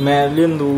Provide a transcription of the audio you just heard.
मैं rindu